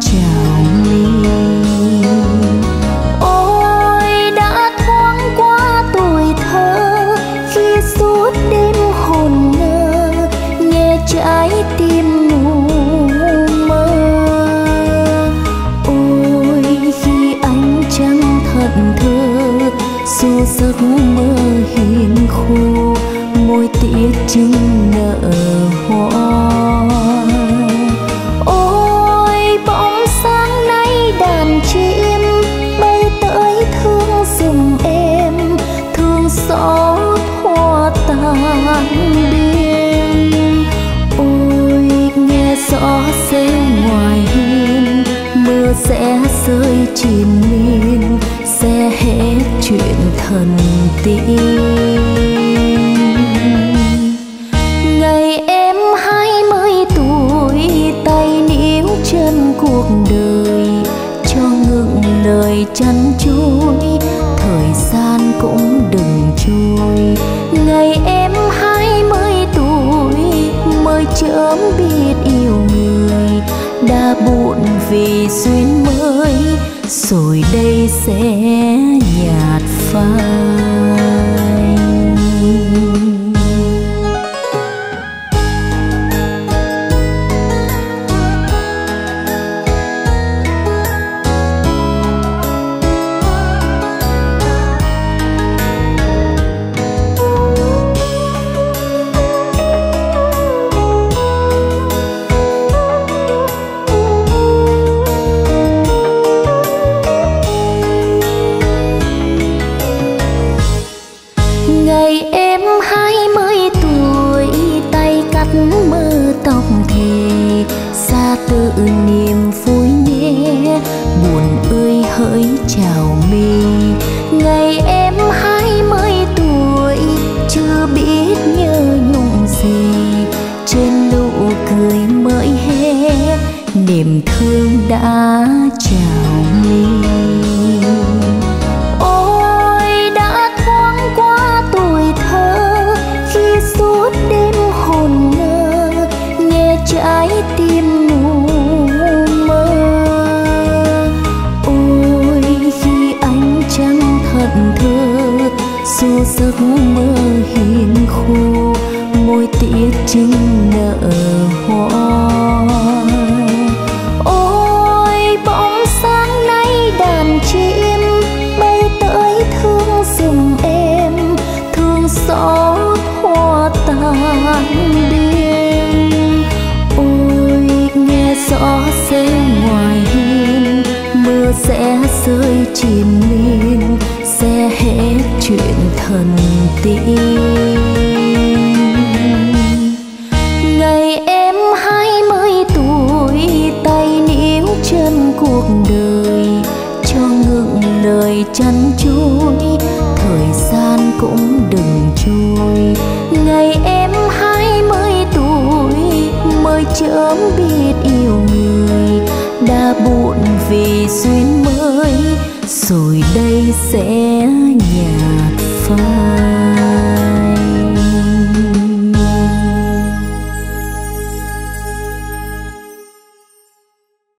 chào ly, ôi đã thoáng qua tuổi thơ khi suốt đêm hồn ngơ nghe trái tim ngủ mơ. Ôi khi ánh trăng thật thơ xua giấc mơ hiền khô môi tía trưng nở nghe ngoài hiên, mưa sẽ rơi chìm miên, sẽ hết chuyện thần tiên. Ngày em hai mươi tuổi, tay níu chân cuộc đời, cho ngừng lời chăn chối thời gian cũng đừng trôi. Ngày em vì duyên mới rồi đây sẽ nhạt phai. Niềm thương đã chào mi ôi, đã thoáng qua tuổi thơ, khi suốt đêm hồn ngơ, nghe trái tim ngủ mơ. Ôi, khi ánh trăng thật thơ xua giấc mơ hiền khô, môi tiết trinh nở hoa. Tàn đêm ôi, nghe rõ xe ngoài hiên, mưa sẽ rơi chìm miên sẽ hết chuyện thần tiên. Ngày em hai mươi tuổi, tay níu chân cuộc đời, cho ngừng lời chăn chối thời gian cũng đừng trôi. Ngày em hai mươi tuổi, mới chớm biết yêu người. Đã buồn vì duyên mới, rồi đây sẽ nhạt